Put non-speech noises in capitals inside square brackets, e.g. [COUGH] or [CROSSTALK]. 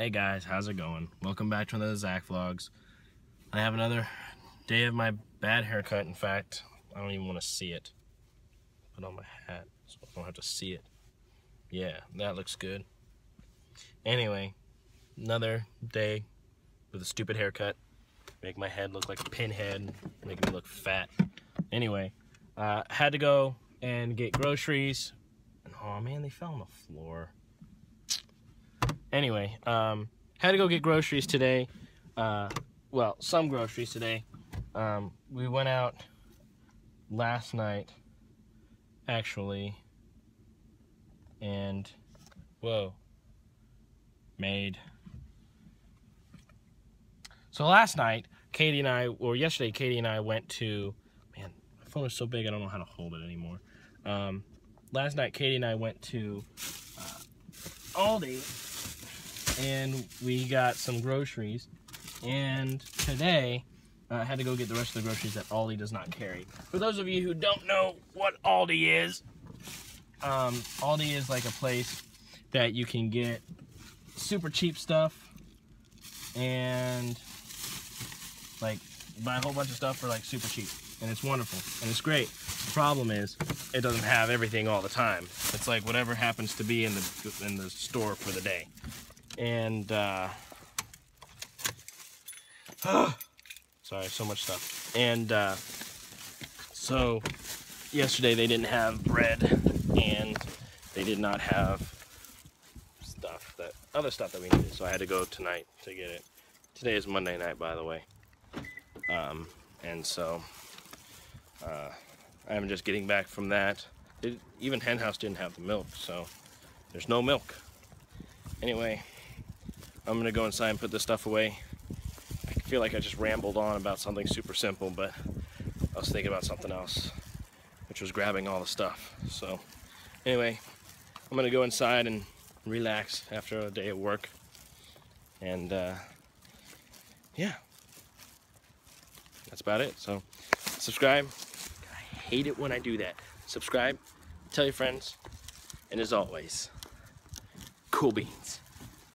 Hey guys, how's it going? Welcome back to another ZakVlogz. I have another day of my bad haircut. In fact, I don't even want to see it. Put on my hat so I don't have to see it. Yeah, that looks good. Anyway, another day with a stupid haircut. Make my head look like a pinhead, making me look fat. Anyway, uh, had to go and get groceries. And oh man, they fell on the floor. Anyway, um, had to go get groceries today. Uh, well, some groceries today. Um, we went out last night, actually, and whoa, made. So last night, Katie and I, or yesterday, Katie and I went to. Man, my phone is so big, I don't know how to hold it anymore. Um, last night, Katie and I went to uh, Aldi and we got some groceries. And today, uh, I had to go get the rest of the groceries that Aldi does not carry. For those of you who don't know what Aldi is, um, Aldi is like a place that you can get super cheap stuff and like buy a whole bunch of stuff for like super cheap. And it's wonderful. And it's great. The problem is it doesn't have everything all the time. It's like whatever happens to be in the in the store for the day and uh, [SIGHS] sorry, so much stuff. And uh, so yesterday they didn't have bread, and they did not have stuff that other stuff that we needed. So I had to go tonight to get it. Today is Monday night, by the way. Um, and so uh, I'm just getting back from that. It, even Henhouse didn't have the milk, so there's no milk. Anyway, I'm gonna go inside and put this stuff away. I feel like I just rambled on about something super simple, but I was thinking about something else, which was grabbing all the stuff. So anyway, I'm gonna go inside and relax after a day of work. And uh, yeah, that's about it. So subscribe. I hate it when I do that. Subscribe, tell your friends, and as always, cool beans.